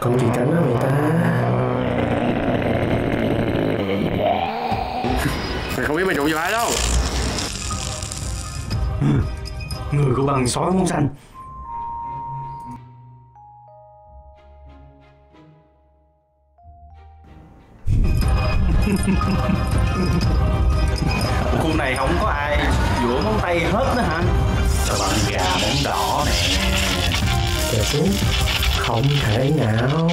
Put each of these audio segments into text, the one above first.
Con gì cắn á người ta? Mày không biết mày trộm gì phải đâu. Người của bằng sói muôn xanh. Khu này không có ai vỗ móng tay hết nữa hả? Sao bạn gà bóng đỏ nè trở xuống Không thể nào.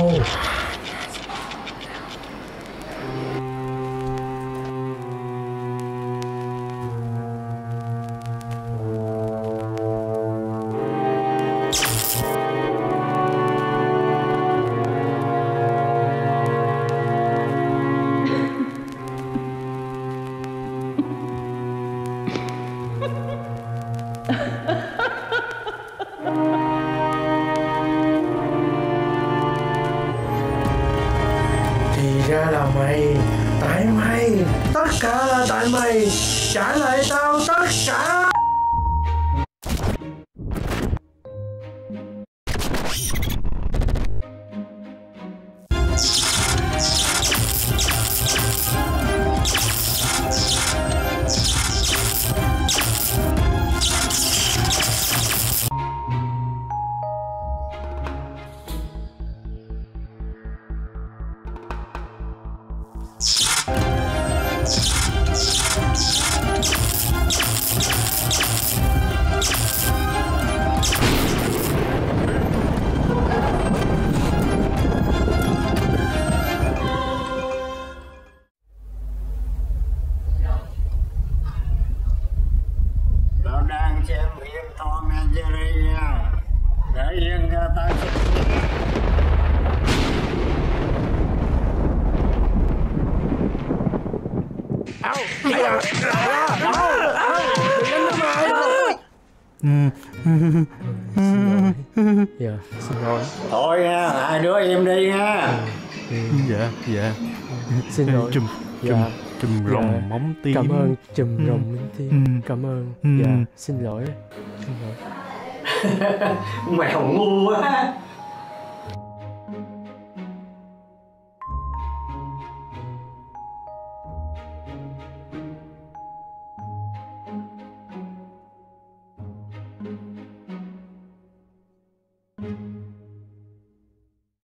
Mày Tại mày Tất cả là tại mày Trả lại tao tất cả. Tom and Jerry nha. Để yên xem. Dạ xin lỗi Thôi nha, hai đứa im đi nha. Dạ, dạ Xin lỗi Chùm, chùm, Dạ chùm Dạ. rồng móng tím Cảm ơn chùm Ừ. rồng minh tiên Ừ. Cảm ơn Ừ. Dạ xin lỗi Xin lỗi Mèo ngu quá.